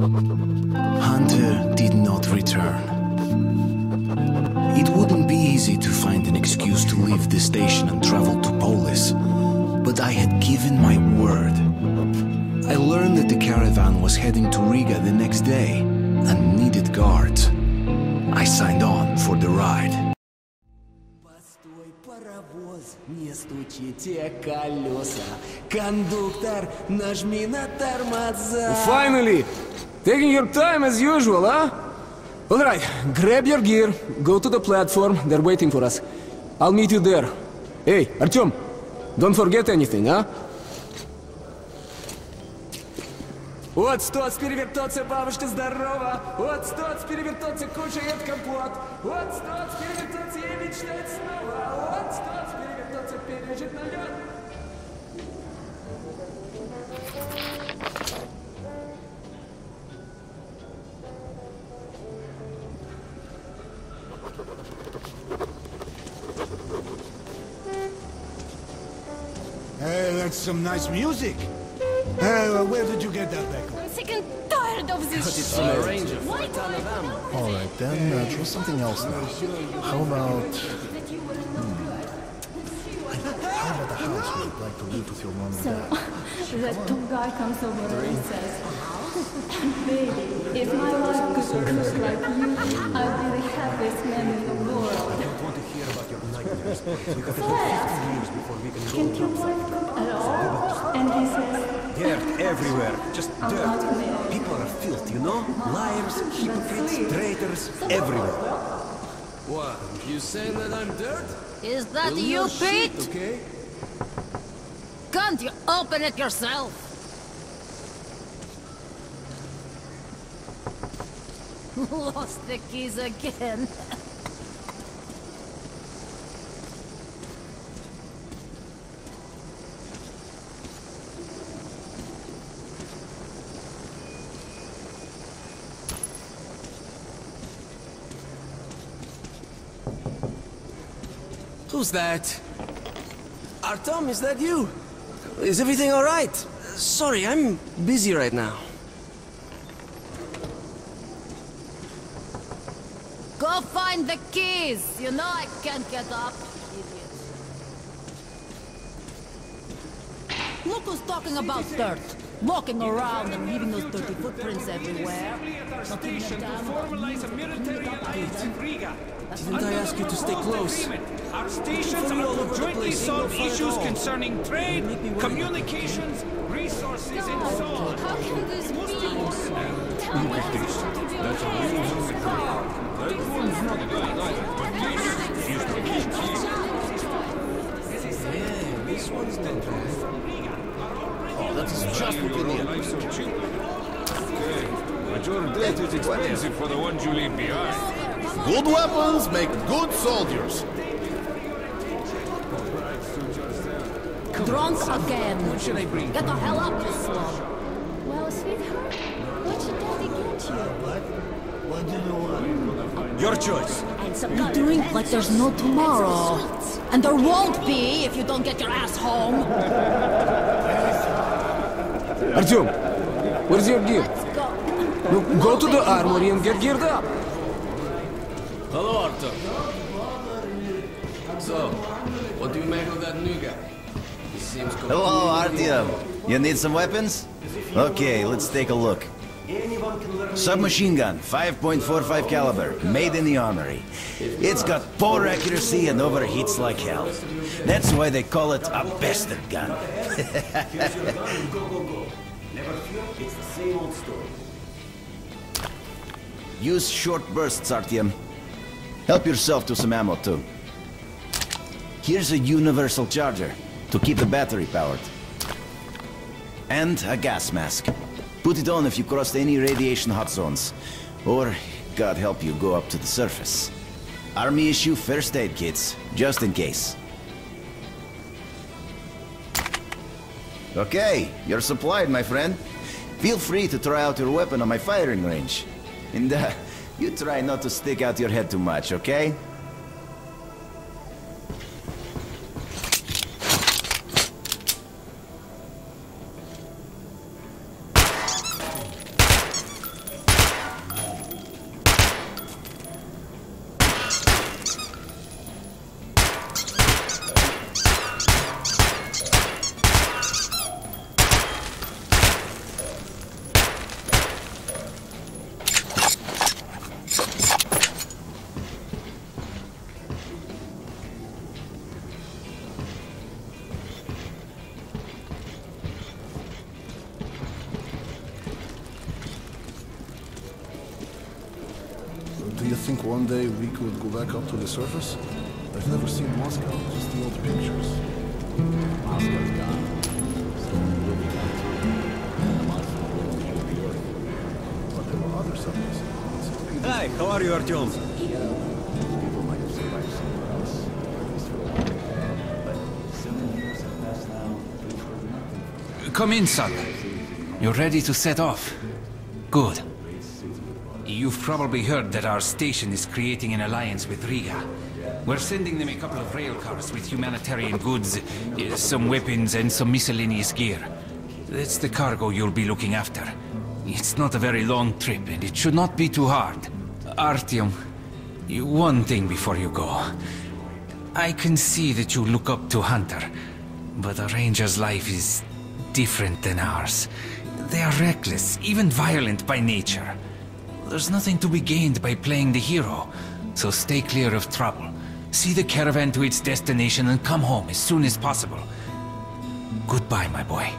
Hunter did not return. It wouldn't be easy to find an excuse to leave the station and travel to Polis, but I had given my word. I learned that the caravan was heading to Riga the next day and needed guards. I signed on for the ride. Постой, паровоз, не стучите колеса. Кондуктор, нажми на тормоза. Finally! Taking your time as usual, huh? Alright, grab your gear, go to the platform, they're waiting for us. I'll meet you there. Hey, Artyom, don't forget anything, huh? Вот стоц перевертоться, бабушка здорова. Вот стоц перевертоться, кушает компот. Вот стоц перевертоться и мечтать снова. Вот стоц перевертоться, пережить налет. That's some nice music. Hey, where did you get that, Becco? I'm sick and tired of this shit. Why do I know All right, then uh, try something else now. How about that you were no good? how about the house you'd like to live with your mom and dad? That two guy comes over and says, Baby, if my wife could cook like you, I'd be the happiest man in the world. So I asked, can your wife cook at all? And he says, Dirt everywhere, just dirt. People are filth, you know? Liars, hypocrites, traitors, everywhere. What? You saying that I'm dirt? Is that Well, you, no shit, Pete? okay? Can't you open it yourself? Lost the keys again. That? Artyom, is that you? Is everything alright? Sorry, I'm busy right now. Go find the keys. You know I can't get up. Idiot. Look who's talking about dirt. Walking around and leaving those dirty footprints everywhere. Not even a damn Didn't I ask you to stay close? Our stations Looking for you all are to jointly place, ain't no solve issues concerning trade, make me worry. communications, resources, and so on. How can this be? Tell me how it's going to be This is the key. Yeah, this one's done. Oh, that is just what we need. But your debt is expensive for the ones you leave behind. Good weapons make good soldiers. Drunk again. What should I bring? Get the hell up, you slob. Well, sweetheart, what should daddy get you? What do you want? Your choice. You drink like there's no tomorrow. And there won't be if you don't get your ass home. Artyom, where's your gear? Go. No, go to the armory and get geared up. Hello, Artyom. So, what do you make of that new guy? He seems Hello, Artyom. You need some weapons? Okay, let's take a look. Submachine gun, 5.45 caliber, made in the armory. It's got poor accuracy and overheats like hell. That's why they call it a bastard gun. Use short bursts, Artyom. Help yourself to some ammo, too. Here's a universal charger to keep the battery powered. And a gas mask. Put it on if you cross any radiation hot zones. Or, God help you, go up to the surface. Army issue first aid kits, just in case. Okay, you're supplied, my friend. Feel free to try out your weapon on my firing range. And uh, you try not to stick out your head too much, okay? Think one day we could go back up to the surface? I've never seen Moscow, just the old pictures. Moscow's gone. So we'll be gone too. And the monster will never be Earth. But there were other subways. Hi, how are you, Artyom? People might have survived somewhere else, at least for a while. But so many years have passed now, we've heard nothing Come in, son. You're ready to set off. Good. You've probably heard that our station is creating an alliance with Riga. We're sending them a couple of rail cars with humanitarian goods, uh, some weapons, and some miscellaneous gear. That's the cargo you'll be looking after. It's not a very long trip, and it should not be too hard. Artyom, one thing before you go. I can see that you look up to Hunter, but a ranger's life is different than ours. They are reckless, even violent by nature. There's nothing to be gained by playing the hero, so stay clear of trouble. See the caravan to its destination and come home as soon as possible. Goodbye, my boy.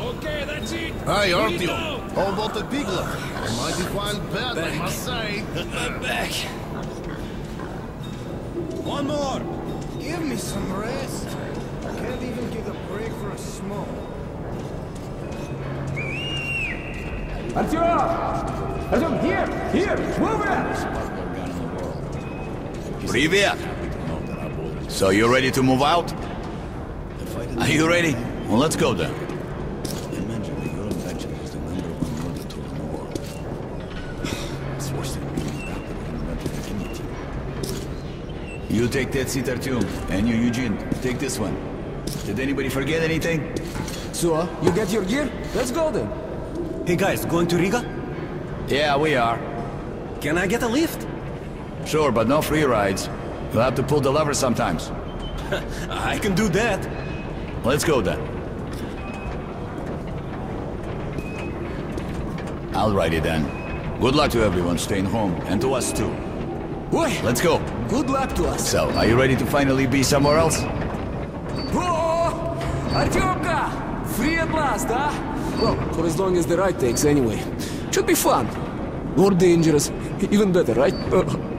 Okay, that's it. Hi, Put Artyom. How about the Bigla? A mighty fine bed, I must say. I'm back. One more! Give me some rest. Can't even get a break for a smoke. Артем! Артем, here! Here! Move it! smuggler gun in the world. Привет! Know that our borders So you ready to move out? The fight in Are you ready? Well, let's go then. You take that seat, Artyom, and you, Eugene, take this one. Did anybody forget anything? So, you get your gear? Let's go then. Hey guys, going to Riga? Yeah, we are. Can I get a lift? Sure, but no free rides. You'll have to pull the lever sometimes. I can do that. Let's go then. Alrighty then. Good luck to everyone staying home, and to us too. Oi! Let's go. Good luck to us. So, are you ready to finally be somewhere else? Oh! Artyomka! Free at last, huh? Well, for as long as the ride takes anyway. Should be fun. More dangerous. Even better, right? Uh,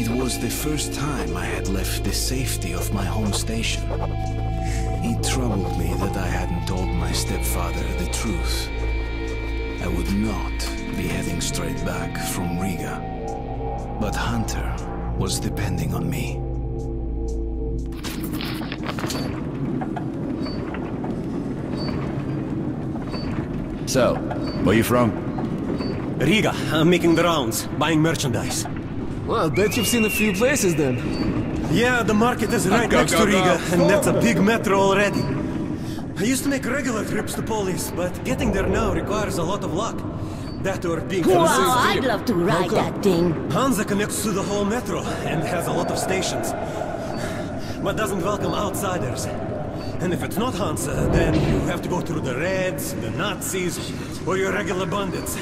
It was the first time I had left the safety of my home station. It troubled me that I hadn't told my stepfather the truth. I would not be heading straight back from Riga. But Hunter was depending on me. So, where are you from? Riga, I'm making the rounds, buying merchandise. well, I bet you've seen a few places then. Yeah, the market is right Go, next go, to go. Riga, and that's a big metro already. I used to make regular trips to Polis, but getting there now requires a lot of luck. That or being close. Oh, I'd love to ride that thing. Hansa connects to the whole metro and has a lot of stations, but doesn't welcome outsiders. And if it's not Hansa, then you have to go through the Reds, the Nazis, or your regular bandits.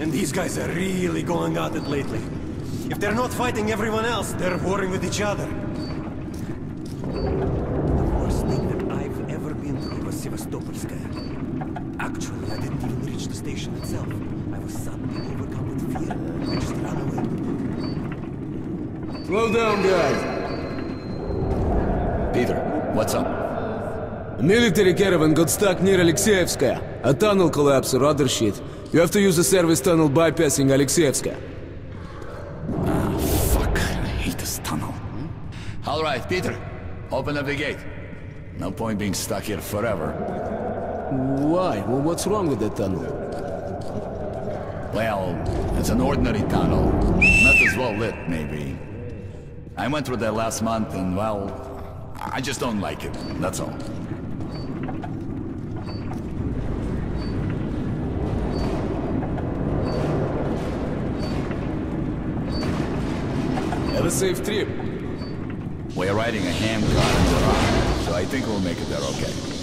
And these guys are really going at it lately. If they're not fighting everyone else, they're warring with each other. The worst thing that I've ever been through was Sevastopolskaya. Actually, I didn't even reach the station itself. Slow down, guys. Peter, what's up? A military caravan got stuck near Alexeyevskaya. A tunnel collapsed or other shit. You have to use a service tunnel bypassing Alexeyevskaya. Ah, Fuck, I hate this tunnel. All right, Peter, open up the gate. No point being stuck here forever. Why? Well, what's wrong with that tunnel? Well, it's an ordinary tunnel. Not as well lit, maybe. I went through that last month and, well, I just don't like it. That's all. Have a safe trip. We're riding a ham car in the rock, so I think we'll make it there okay.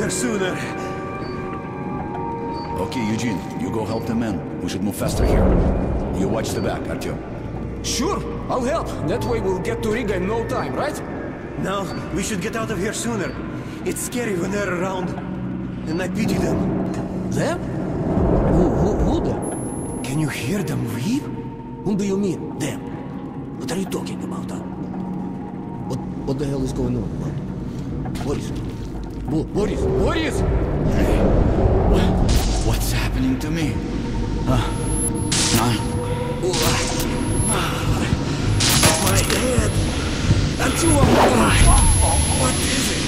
There sooner. Okay, Eugene, you go help the men. We should move faster here. You watch the back, Artyom. Sure, I'll help. That way we'll get to Riga in no time, right? Now, we should get out of here sooner. It's scary when they're around. And I pity them. Them? Who, who, who them? Can you hear them weep? Whom do you mean, them? What are you talking about, huh? What, what the hell is going on? What? Boris? Bo Boris? Boris! What's happening to me? Huh? Nine. My head! Artyom! What is it?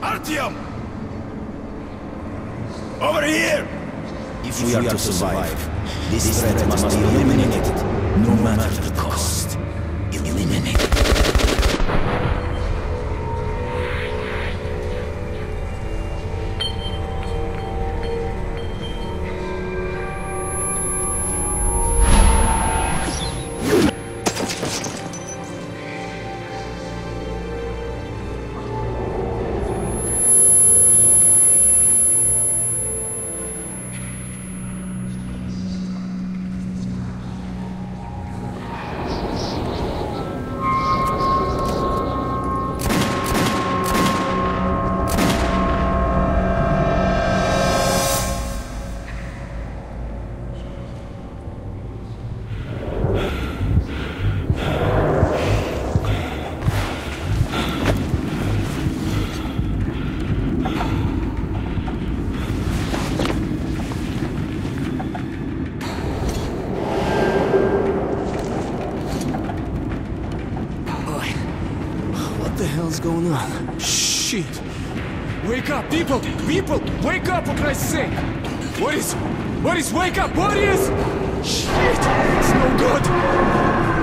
Artyom! Over here! If we are to survive, this threat must be eliminated, no matter the cost. Hell's going on? Shit! Wake up, people! People! Wake up, for Christ's sake! Boris! Boris, wake up! What is... Shit! It's no good!